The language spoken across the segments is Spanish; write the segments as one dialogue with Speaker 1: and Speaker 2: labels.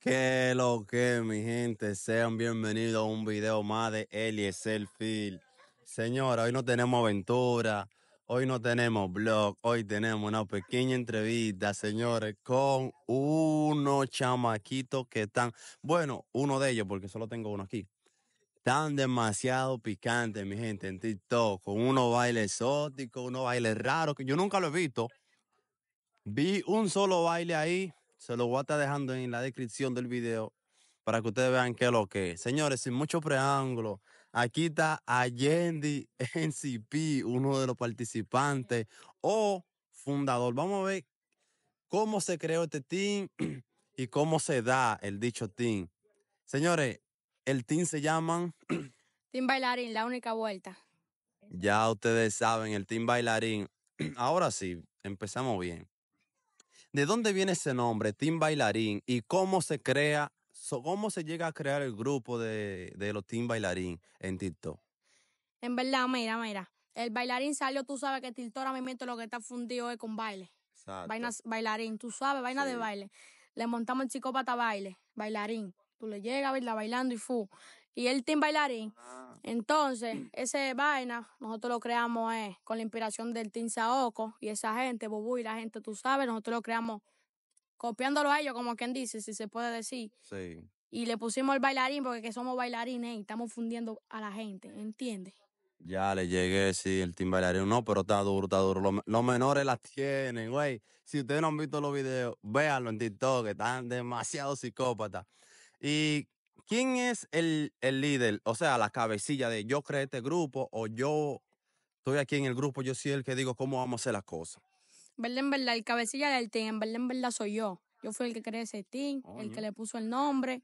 Speaker 1: Que lo que, mi gente, sean bienvenidos a un video más de Eliezer Phil. Señora, hoy no tenemos aventura, hoy no tenemos blog, hoy tenemos una pequeña entrevista, señores, con unos chamaquitos que están, bueno, uno de ellos, porque solo tengo uno aquí, están demasiado picantes, mi gente, en TikTok, con unos bailes exóticos, unos bailes raros, que yo nunca lo he visto. Vi un solo baile ahí, se lo voy a estar dejando en la descripción del video para que ustedes vean qué es lo que es. Señores, sin mucho preámbulo, aquí está Allende NCP, uno de los participantes o fundador. Vamos a ver cómo se creó este team y cómo se da el dicho team. Señores, el team se llaman,
Speaker 2: Team Bailarín, la única vuelta.
Speaker 1: ya ustedes saben, el team bailarín. Ahora sí, empezamos bien. ¿De dónde viene ese nombre, Team Bailarín? ¿Y cómo se crea, so- cómo se llega a crear el grupo de, de los Team Bailarín en TikTok?
Speaker 2: En verdad, mira, mira. El bailarín salió, tú sabes que Tiltor ahora mismo lo que está fundido es con baile. Vainas bailarín, tú sabes, vaina de baile. Le montamos el psicópata baile, bailarín. Tú le llegas a verla bailando y fu. Y el team bailarín. Entonces, ese vaina, nosotros lo creamos eh, con la inspiración del Team Saoco y esa gente, Bobú y la gente, tú sabes, nosotros lo creamos copiándolo a ellos, como quien dice, si se puede decir.
Speaker 1: Sí.
Speaker 2: Y le pusimos el bailarín porque que somos bailarines y estamos fundiendo a la gente, ¿entiendes?
Speaker 1: Ya le llegué, sí, el Team Bailarín. No, pero está duro, está duro. Los, los menores las tienen, güey. Si ustedes no han visto los videos, véanlo en TikTok, que están demasiado psicópatas. ¿Y quién es el, el líder? O sea, la cabecilla de yo creé este grupo o yo estoy aquí en el grupo, yo soy el que digo cómo vamos a hacer las cosas.
Speaker 2: Verdad, en verdad, el cabecilla del team, en verdad, en verdad soy yo. Yo fui el que creé ese team, el que le puso el nombre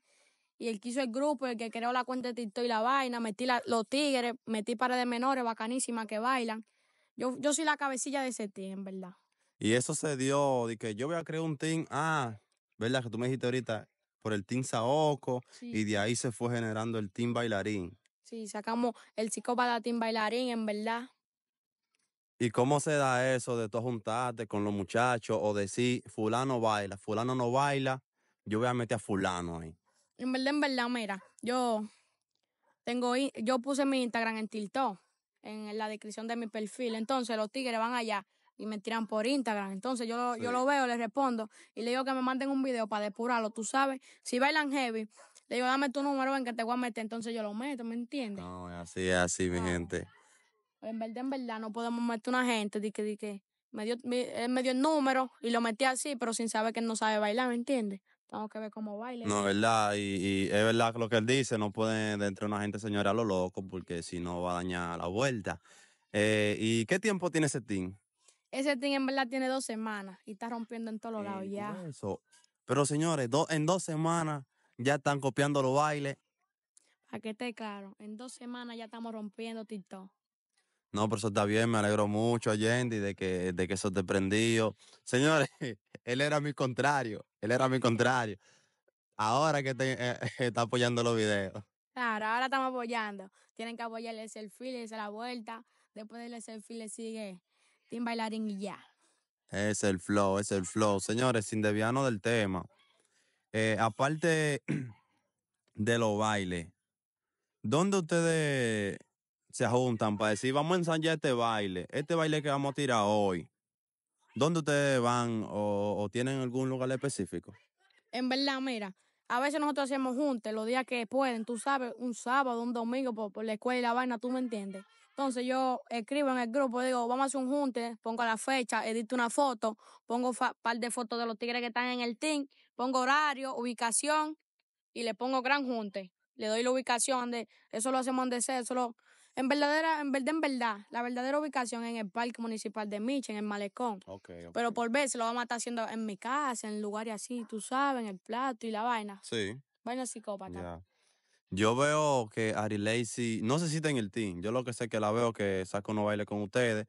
Speaker 2: y el que hizo el grupo, el que creó la cuenta de TikTok y la vaina. Metí la- los tigres, metí para de menores bacanísimas que bailan. Yo, yo soy la cabecilla de ese team, en verdad.
Speaker 1: Y eso se dio de que yo voy a crear un team, ah, ¿verdad? Que tú me dijiste ahorita, por el Team Saoco,
Speaker 2: Sí.
Speaker 1: y de ahí se fue generando el Team Bailarín.
Speaker 2: Sí, sacamos el psicópata team bailarín, en verdad.
Speaker 1: ¿Y cómo se da eso de tú juntarte con los muchachos o decir, fulano baila, fulano no baila, yo voy a meter a fulano ahí?
Speaker 2: En verdad, en verdad, mira, yo tengo, yo puse mi Instagram en TikTok, en la descripción de mi perfil. Entonces los tigres van allá y me tiran por Instagram. Entonces yo, lo- yo lo veo, les respondo y le digo que me manden un video para depurarlo, tú sabes. Si bailan heavy, le digo, dame tu número, ven que te voy a meter. Entonces yo lo meto, ¿me entiendes?
Speaker 1: No, así, es así, mi gente.
Speaker 2: En verdad, en verdad, no podemos meter una gente de que, de que me dio, él me dio el número y lo metí así, pero sin saber que él no sabe bailar, ¿me entiendes? Tengo que ver cómo baila.
Speaker 1: No, es verdad, y, y es verdad lo que él dice, no puede de entre una gente señora a lo loco, porque si no va a dañar la vuelta. Eh, ¿Y qué tiempo tiene ese team?
Speaker 2: Ese team en verdad tiene dos semanas y está rompiendo en todos los lados ya.
Speaker 1: Eso. Pero señores, do- en dos semanas ya están copiando los bailes.
Speaker 2: Para que esté claro, en dos semanas ya estamos rompiendo TikTok.
Speaker 1: No, pero eso está bien, me alegro mucho, Allende, de que, de que eso te prendió. Señores, él era mi contrario, él era mi contrario. Ahora que te- eh, está apoyando los videos.
Speaker 2: Claro, ahora estamos apoyando. Tienen que apoyarle el selfie, le la vuelta. Después del selfie le sigue Team Bailarín y ya.
Speaker 1: Es el flow, es el flow. Señores, sin desviarnos del tema, eh, aparte de los bailes, ¿dónde ustedes se juntan para decir, vamos a ensayar este baile, este baile que vamos a tirar hoy? ¿Dónde ustedes van o, o tienen algún lugar específico?
Speaker 2: En verdad, mira, a veces nosotros hacemos juntos los días que pueden, tú sabes, un sábado, un domingo por, por la escuela y la vaina, tú me entiendes. Entonces yo escribo en el grupo, digo, vamos a hacer un junte, pongo la fecha, edito una foto, pongo un par de fotos de los tigres que están en el team, pongo horario, ubicación y le pongo gran junte. Le doy la ubicación de, eso lo hacemos donde sea, eso lo, en verdadera, en verdad, en verdad, la verdadera ubicación en el parque municipal de Miche, en el malecón.
Speaker 1: Ok,
Speaker 2: Pero por veces lo vamos a estar haciendo en mi casa, en lugares así, tú sabes, en el plato y la vaina.
Speaker 1: Sí,
Speaker 2: Vaina psicópata.
Speaker 1: ya. Yo veo que Ari Lacy, no sé si está en el team, yo lo que sé es que la veo que saca unos bailes con ustedes.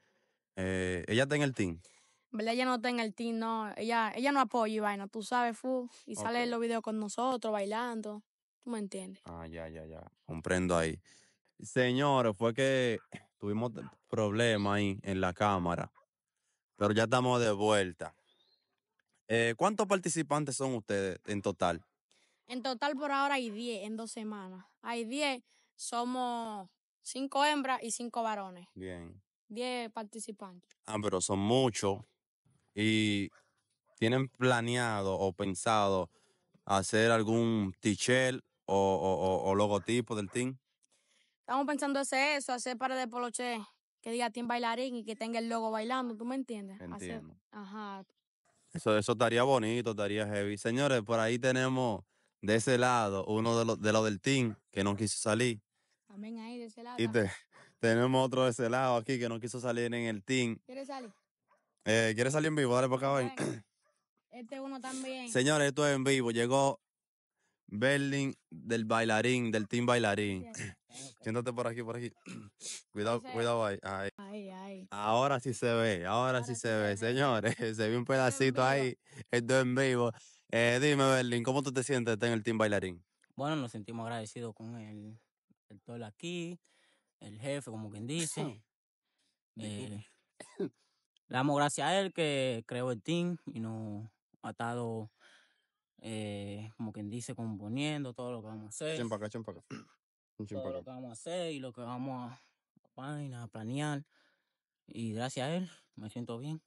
Speaker 1: Eh, ella está en el team.
Speaker 2: En verdad ella no está en el team, no. Ella, ella no apoya y vaina, tú sabes, fu. Y sale en los videos con nosotros, bailando. ¿Tú me entiendes?
Speaker 1: Ah, ya, ya, ya. Comprendo ahí. Señores, fue que tuvimos problemas ahí en la cámara, pero ya estamos de vuelta. Eh, ¿Cuántos participantes son ustedes en total?
Speaker 2: En total por ahora hay 10 en dos semanas. Hay 10, somos cinco hembras y cinco varones.
Speaker 1: Bien.
Speaker 2: 10 participantes.
Speaker 1: Ah, pero son muchos. Y tienen planeado o pensado hacer algún t-shirt o, o- o- o logotipo del team.
Speaker 2: Estamos pensando hacer eso, hacer pares de poloche que diga team bailarín y que tenga el logo bailando, ¿tú me entiendes? Hacer-
Speaker 1: Entiendo.
Speaker 2: ajá.
Speaker 1: Eso, eso estaría bonito, estaría heavy. Señores, por ahí tenemos de ese lado uno de los de los del team que no quiso salir.
Speaker 2: También ahí de ese lado.
Speaker 1: Y te- tenemos otro de ese lado aquí que no quiso salir en el team.
Speaker 2: ¿Quieres salir?
Speaker 1: Eh, ¿Quieres salir en vivo? Dale para acá, ven.
Speaker 2: Ven. Este uno también.
Speaker 1: Señores, esto es en vivo. Llegó Berlin del bailarín, del team bailarín. Siéntate por aquí, por aquí. Cuidado, cuidado ahí. ahí.
Speaker 2: Ahí, ahí.
Speaker 1: Ahora sí se ve, ahora, sí se ve, señores. Se ve un pedacito ahí. Esto en vivo. Eh, dime, Berlin, ¿cómo tú te sientes en el team bailarín?
Speaker 3: Bueno, nos sentimos agradecidos con el, el todo aquí, el jefe, como quien dice. Eh, le damos gracias a él que creó el team y nos ha estado, eh, como quien dice, componiendo todo lo que vamos a hacer.
Speaker 1: Echen para acá, echen para acá.
Speaker 3: Todo lo que vamos a hacer y lo que vamos a, a vaina, a planear. Y gracias a él me siento bien.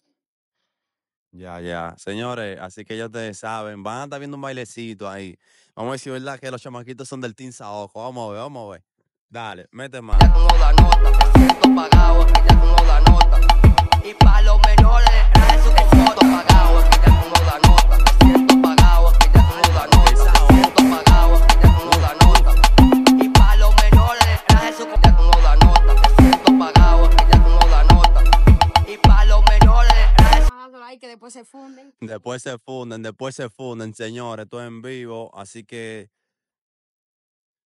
Speaker 1: Ya, ya. Señores, así que ya ustedes saben, van a estar viendo un bailecito ahí. Vamos a ver si es verdad que los chamaquitos son del Team Saoco. Vamos a ver, vamos a ver. Dale, mete más.
Speaker 4: Ya tú no da nota, me siento pagado, aquí ya tú no da nota. Y pa' los menores les traje su cocoto pagado, aquí ya tú no da nota. Me siento pagado, aquí ya tú no da nota.
Speaker 2: se funden.
Speaker 1: Después se funden, después se funden, señores. Todo en vivo. Así que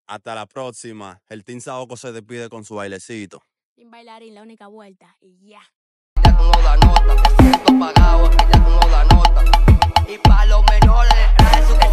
Speaker 1: hasta la próxima. El Team Saoco se despide con su bailecito.
Speaker 2: Team Bailarín, la única vuelta. Y ya.
Speaker 4: Ya tú no la nota, te siento pagado, ya tú no la nota. Y para los menores, eso que